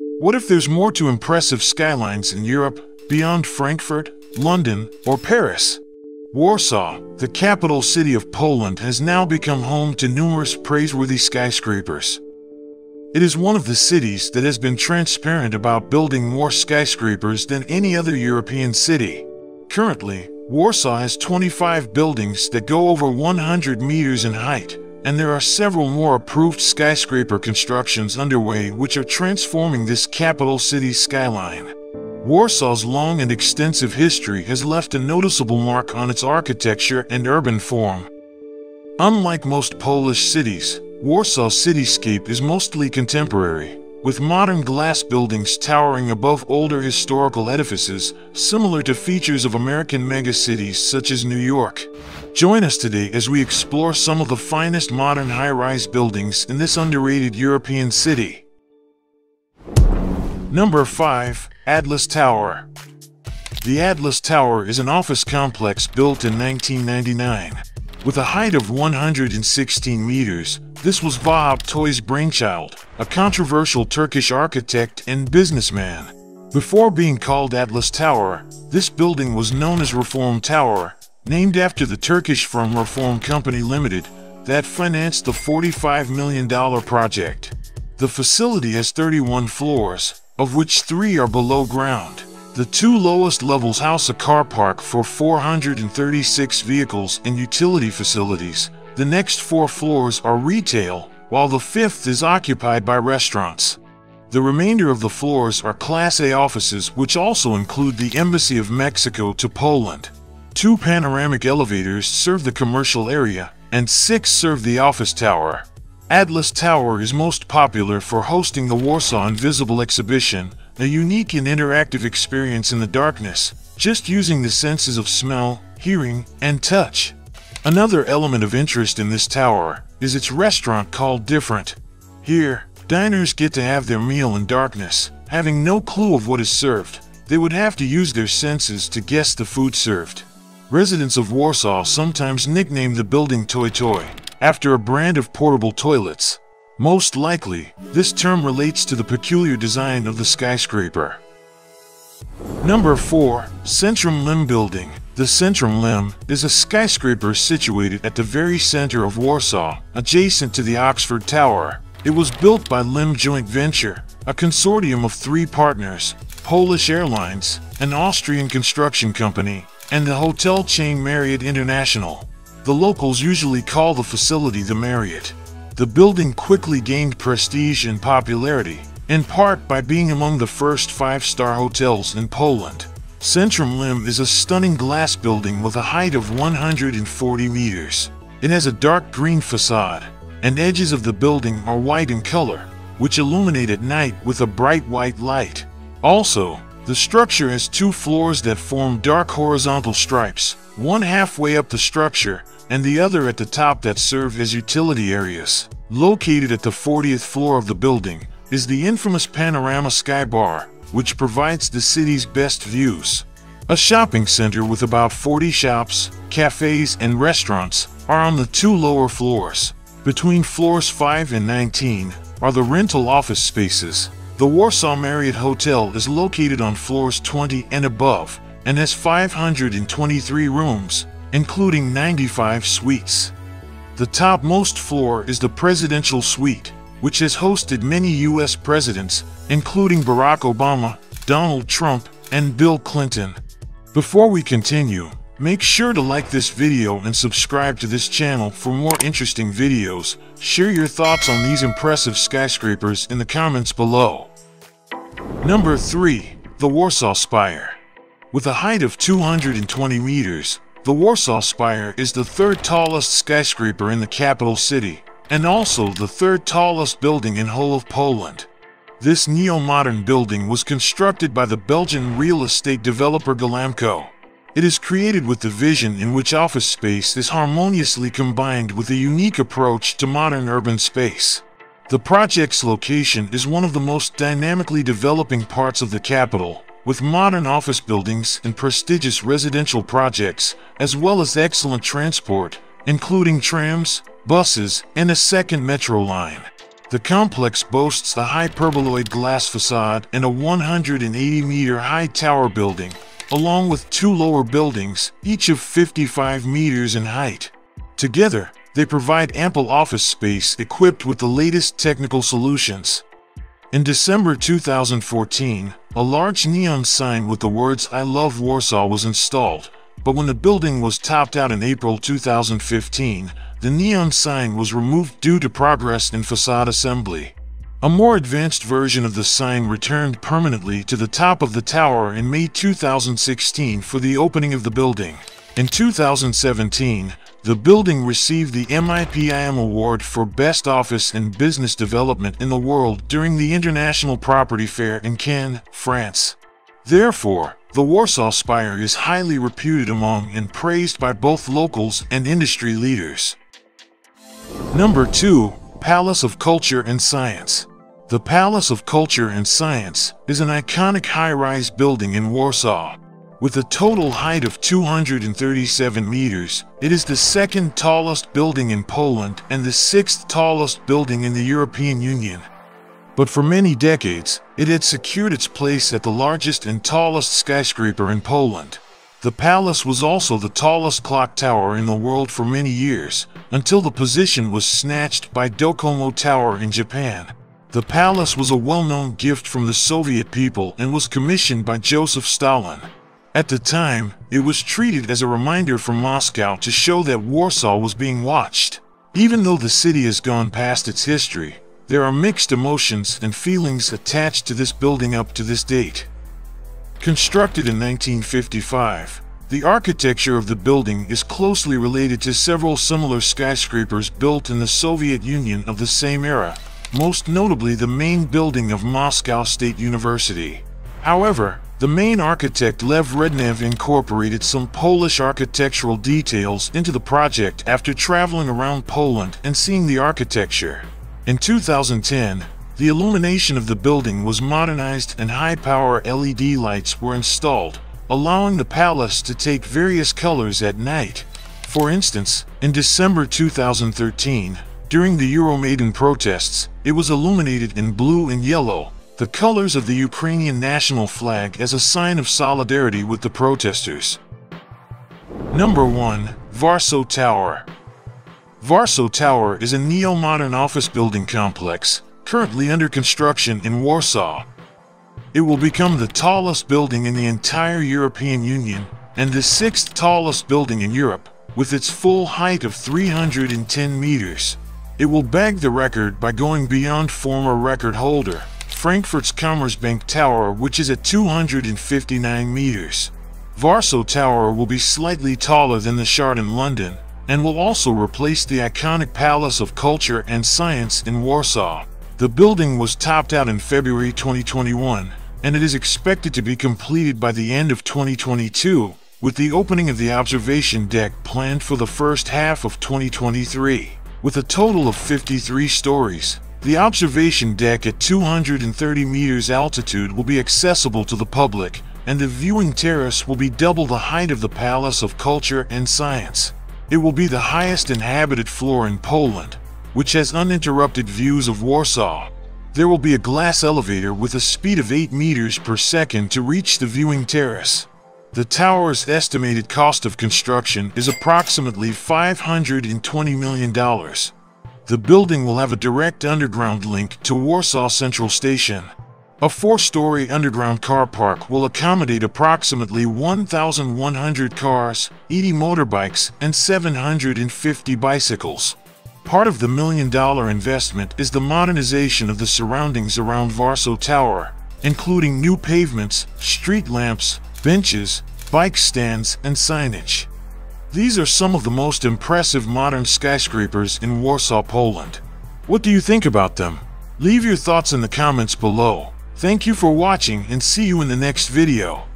What if there's more to impressive skylines in Europe beyond Frankfurt, London, or Paris? Warsaw, the capital city of Poland, has now become home to numerous praiseworthy skyscrapers. It is one of the cities that has been transparent about building more skyscrapers than any other European city. Currently, Warsaw has 25 buildings that go over 100 meters in height, and there are several more approved skyscraper constructions underway which are transforming this capital city's skyline. Warsaw's long and extensive history has left a noticeable mark on its architecture and urban form. Unlike most Polish cities, Warsaw's cityscape is mostly contemporary, with modern glass buildings towering above older historical edifices, similar to features of American megacities such as New York. Join us today as we explore some of the finest modern high-rise buildings in this underrated European city. Number 5. Atlas Tower The Atlas Tower is an office complex built in 1999. With a height of 116 meters, this was Vahap Toy's brainchild, a controversial Turkish architect and businessman. Before being called Atlas Tower, this building was known as Reform Tower, named after the Turkish firm Reform Company Limited that financed the $45 million project. The facility has 31 floors, of which three are below ground. The two lowest levels house a car park for 436 vehicles and utility facilities. The next four floors are retail, while the fifth is occupied by restaurants. The remainder of the floors are Class A offices which also include the Embassy of Mexico to Poland. Two panoramic elevators serve the commercial area, and six serve the office tower. Atlas Tower is most popular for hosting the Warsaw Invisible exhibition, a unique and interactive experience in the darkness, just using the senses of smell, hearing, and touch. Another element of interest in this tower is its restaurant called Different. Here, diners get to have their meal in darkness, having no clue of what is served. They would have to use their senses to guess the food served. Residents of Warsaw sometimes nickname the building Toy Toy, after a brand of portable toilets. Most likely, this term relates to the peculiar design of the skyscraper. Number 4. Centrum Lim Building The Centrum Lim is a skyscraper situated at the very center of Warsaw, adjacent to the Oxford Tower. It was built by Lim Joint Venture, a consortium of three partners, Polish Airlines, an Austrian construction company, and the hotel chain Marriott International. The locals usually call the facility the Marriott. The building quickly gained prestige and popularity, in part by being among the first five-star hotels in Poland. Centrum Lim is a stunning glass building with a height of 140 meters. It has a dark green facade, and edges of the building are white in color, which illuminate at night with a bright white light. Also, the structure has two floors that form dark horizontal stripes, one halfway up the structure and the other at the top that serve as utility areas. Located at the 40th floor of the building is the infamous Panorama Sky Bar, which provides the city's best views. A shopping center with about 40 shops, cafes, and restaurants are on the two lower floors. Between floors 5 and 19 are the rental office spaces. The Warsaw Marriott Hotel is located on floors 20 and above and has 523 rooms, including 95 suites. The topmost floor is the Presidential Suite, which has hosted many U.S. presidents, including Barack Obama, Donald Trump, and Bill Clinton. Before we continue, make sure to like this video and subscribe to this channel for more interesting videos. Share your thoughts on these impressive skyscrapers in the comments below. Number 3. The Warsaw Spire With a height of 220 meters, the Warsaw Spire is the third tallest skyscraper in the capital city, and also the third tallest building in whole of Poland. This neo-modern building was constructed by the Belgian real estate developer Ghelamco. It is created with the vision in which office space is harmoniously combined with a unique approach to modern urban space. The project's location is one of the most dynamically developing parts of the capital, with modern office buildings and prestigious residential projects, as well as excellent transport, including trams, buses, and a second metro line. The complex boasts a hyperboloid glass facade and a 180-meter high tower building, along with two lower buildings, each of 55 meters in height. Together, they provide ample office space equipped with the latest technical solutions. In December 2014, a large neon sign with the words I love Warsaw was installed, but when the building was topped out in April 2015, the neon sign was removed due to progress in facade assembly. A more advanced version of the sign returned permanently to the top of the tower in May 2016 for the opening of the building. In 2017, the building received the MIPIM Award for Best Office and Business Development in the World during the International Property Fair in Cannes, France. Therefore, the Warsaw Spire is highly reputed among and praised by both locals and industry leaders. Number 2. Palace of Culture and Science The Palace of Culture and Science is an iconic high-rise building in Warsaw. With a total height of 237 meters, it is the second tallest building in Poland and the sixth tallest building in the European Union. But for many decades, it had secured its place at the largest and tallest skyscraper in Poland. The palace was also the tallest clock tower in the world for many years, until the position was snatched by Docomo Tower in Japan. The palace was a well-known gift from the Soviet people and was commissioned by Joseph Stalin. At the time, it was treated as a reminder from Moscow to show that Warsaw was being watched. Even though the city has gone past its history, there are mixed emotions and feelings attached to this building up to this date. Constructed in 1955, the architecture of the building is closely related to several similar skyscrapers built in the Soviet Union of the same era, most notably the main building of Moscow State University. However, the main architect Lev Rudnev incorporated some Polish architectural details into the project after traveling around Poland and seeing the architecture. In 2010, the illumination of the building was modernized and high-power LED lights were installed, allowing the palace to take various colors at night. For instance, in December 2013, during the Euromaidan protests, it was illuminated in blue and yellow, the colors of the Ukrainian national flag as a sign of solidarity with the protesters. Number 1. Warsaw Tower Warsaw Tower is a neo-modern office building complex, currently under construction in Warsaw. It will become the tallest building in the entire European Union and the sixth tallest building in Europe, with its full height of 310 meters. It will bag the record by going beyond former record holder, Frankfurt's Commerzbank Tower, which is at 259 meters. Warsaw Tower will be slightly taller than the Shard in London, and will also replace the iconic Palace of Culture and Science in Warsaw. The building was topped out in February 2021, and it is expected to be completed by the end of 2022, with the opening of the observation deck planned for the first half of 2023. With a total of 53 stories, the observation deck at 230 meters altitude will be accessible to the public, and the viewing terrace will be double the height of the Palace of Culture and Science. It will be the highest inhabited floor in Poland, which has uninterrupted views of Warsaw. There will be a glass elevator with a speed of 8 meters per second to reach the viewing terrace. The tower's estimated cost of construction is approximately $520 million. The building will have a direct underground link to Warsaw Central Station. A four-story underground car park will accommodate approximately 1,100 cars, 80 motorbikes, and 750 bicycles. Part of the million-dollar investment is the modernization of the surroundings around Warsaw Tower, including new pavements, street lamps, benches, bike stands, and signage. These are some of the most impressive modern skyscrapers in Warsaw, Poland. What do you think about them? Leave your thoughts in the comments below. Thank you for watching and see you in the next video.